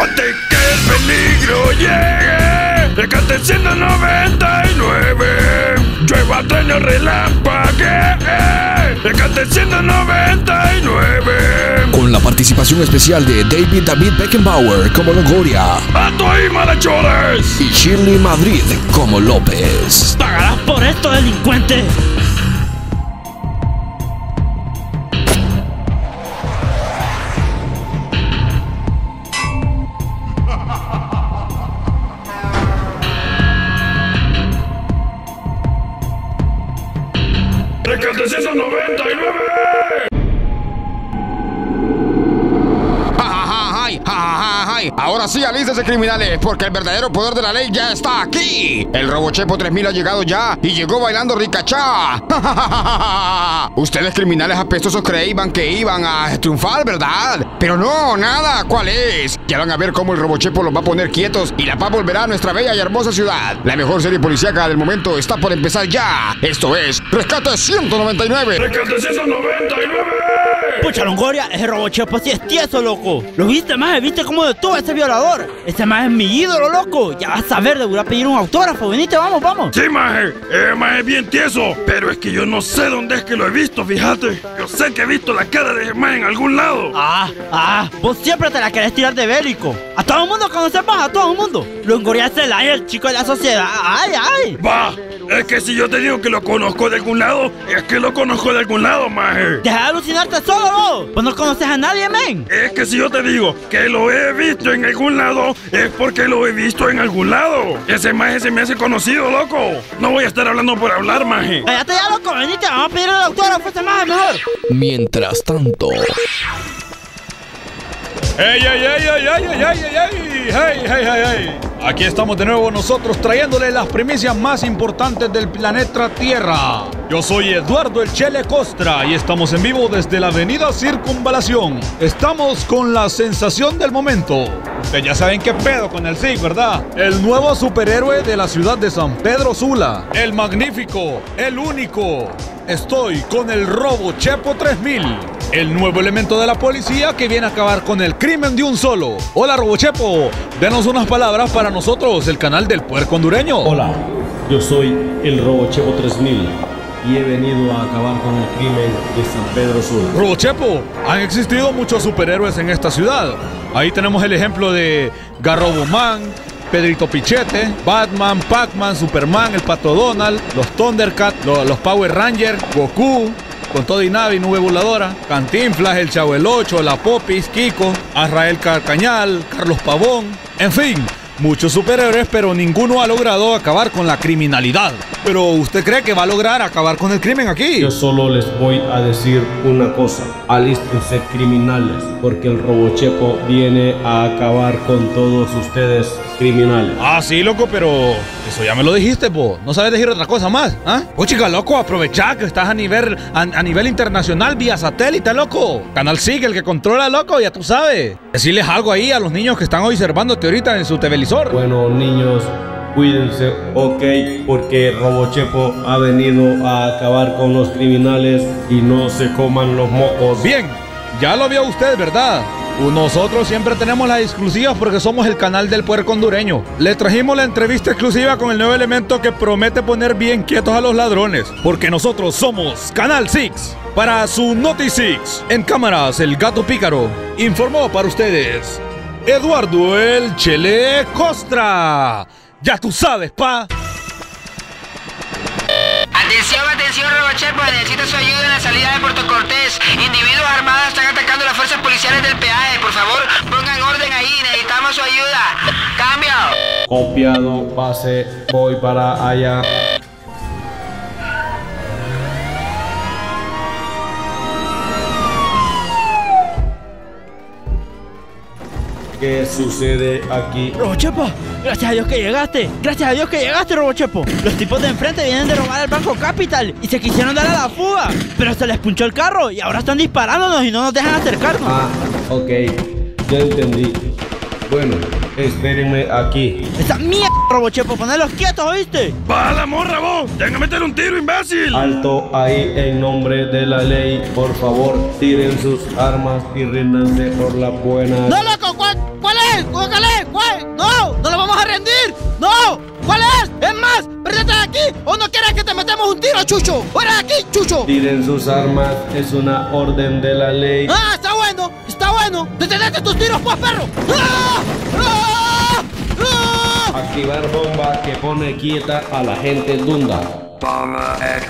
Antes que el peligro llegue, rescate 199. Llueva, trueno, relámpague, rescate 199. Con la participación especial de David David Beckenbauer como Longoria ¡Ato ahí, malhechores! y Shirley Madrid como López. ¡Pagarás por esto, delincuente! 799 Ahora sí, alístense criminales, porque el verdadero poder de la ley ya está aquí. El Robochepo 3000 ha llegado ya y llegó bailando ricachá. Ustedes criminales apestosos creían que iban a triunfar, ¿verdad? Pero no, nada, ¿cuál es? Ya van a ver cómo el Robochepo los va a poner quietos y la paz volverá a nuestra bella y hermosa ciudad. La mejor serie policíaca del momento está por empezar ya. Esto es Rescate 199. ¡Rescate 199! Pucha, Longoria, ese Robochepo sí es tieso, loco. ¿Lo viste, más? ¿Viste cómo detuvo a ese violador? Ese más es mi ídolo, loco. Ya vas a ver, le voy a pedir un autógrafo. Venite, vamos, vamos. Sí, maje, eh, maje es bien tieso, pero es que yo no sé dónde es que lo he visto, fíjate. Yo sé que he visto la cara de ese maje en algún lado. Ah, ah, vos siempre te la querés tirar de bélico. A todo el mundo conoces más, a todo el mundo. Longoria es el ay, el chico de la sociedad. Ay, ay. Va, es que si yo te digo que lo conozco de algún lado, es que lo conozco de algún lado, maje. Deja de alucinarte solo, Vos no conoces a nadie, men. Es que si yo te digo que lo he visto en algún lado, es porque lo he visto en algún lado. Ese maje se me hace conocido, loco. No voy a estar hablando por hablar, maje. Cállate ya, loco. Venite, vamos a pedir el autógrafo a ese más mejor. Mientras tanto, ¡Ey, ey, ey, ey, ey, ey, ey, ey, ey, ey, ey, ey! Aquí estamos de nuevo nosotros trayéndole las primicias más importantes del planeta Tierra. Yo soy Eduardo El Chele Costra y estamos en vivo desde la avenida Circunvalación. Estamos con la sensación del momento. Ya saben qué pedo con el SIG, ¿verdad? El nuevo superhéroe de la ciudad de San Pedro Sula. El magnífico, el único. Estoy con el Robo Chepo 3000. El nuevo elemento de la policía que viene a acabar con el crimen de un solo. Hola Robochepo, denos unas palabras para nosotros, el canal del puerco hondureño. Hola, yo soy el Robochepo 3000 y he venido a acabar con el crimen de San Pedro Sur. Robochepo, han existido muchos superhéroes en esta ciudad. Ahí tenemos el ejemplo de Garroboman, Pedrito Pichete, Batman, Pac-Man, Superman, el Pato Donald, los Thundercats, lo- los Power Rangers, Goku, con todo y nave y nube voladora, Cantinflas, el Chavo el 8, la Popis, Kiko, Azrael Carcañal, Carlos Pavón, en fin, muchos superhéroes, pero ninguno ha logrado acabar con la criminalidad. Pero ¿usted cree que va a lograr acabar con el crimen aquí? Yo solo les voy a decir una cosa, alístense criminales, porque el Robochepo viene a acabar con todos ustedes criminales. Ah, sí, loco, pero eso ya me lo dijiste, po. No sabes decir otra cosa más, ¿ah? Oh, chica, loco, aprovecha que estás a nivel, a, a nivel internacional vía satélite, loco. Canal Sigue, el que controla, loco, ya tú sabes. Decirles algo ahí a los niños que están observándote ahorita en su televisor. Bueno, niños, cuídense, ok, porque Robochepo ha venido a acabar con los criminales y no se coman los mocos. Bien, ya lo vio usted, ¿verdad? Nosotros siempre tenemos las exclusivas porque somos el canal del puerco hondureño. Le trajimos la entrevista exclusiva con el nuevo elemento que promete poner bien quietos a los ladrones. Porque nosotros somos Canal Six. Para su Noti Six. En cámaras, el gato pícaro. Informó para ustedes. Eduardo el Chele Costra. Ya tú sabes, pa. Atención, atención, Robochepo, necesito su ayuda en la salida de Puerto Cortés. Individuos armados están atacando las fuerzas policiales del peaje. Por favor, pongan orden ahí, necesitamos su ayuda. Cambio. Copiado, pase, voy para allá. ¿Qué sucede aquí? Robochepo, gracias a Dios que llegaste. Gracias a Dios que llegaste, Robochepo. Los tipos de enfrente vienen de robar el Banco Capital y se quisieron dar a la fuga. Pero se les punchó el carro y ahora están disparándonos y no nos dejan acercarnos. Ah, ok, ya entendí. Bueno, espérenme aquí. Esa mierda, Robochepo, ponerlos quietos, ¿oíste? ¡Va la morra vos! ¡Tenga a meter un tiro, imbécil! Alto ahí en nombre de la ley. Por favor, tiren sus armas y ríndanse por la buena. No, loco, ¿cuál, cuál ¿Cuál es? ¡Cógale! ¿Cuál? ¡No! ¡No lo vamos a rendir! ¡No! ¿Cuál es? Es más, perdete de aquí o no quieres que te metemos un tiro, Chucho. ¡Fuera de aquí, Chucho! Tiren sus armas, es una orden de la ley. ¡Ah, está bueno! ¡Está bueno! ¡Detenete tus tiros, pues, perro! ¡Ah! ¡Ah! ¡Ah! Activar bomba que pone quieta a la gente Dunda. ¡Eh,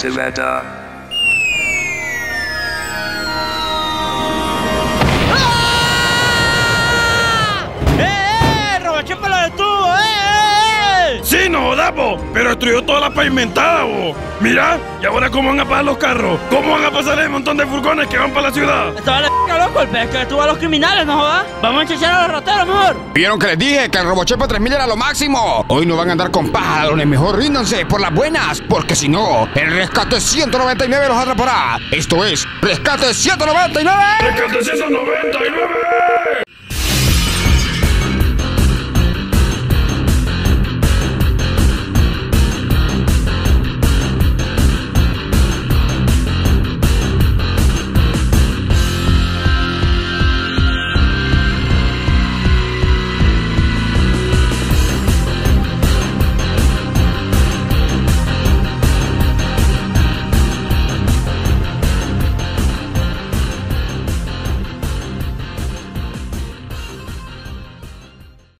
Pero destruyó toda la pavimentada, bo. Mira, ¿y ahora cómo van a pasar los carros? ¿Cómo van a pasar el montón de furgones que van para la ciudad? Estaba la p loco, el pez que detuvo a los criminales, ¿no jodas? Vamos a enchachar a los rateros mejor. ¿Vieron que les dije que el Robochepo 3000 era lo máximo? Hoy no van a andar con pájaros, mejor ríndanse por las buenas, porque si no, el rescate 199 los atrapará. Esto es, rescate 199. ¡Rescate 199!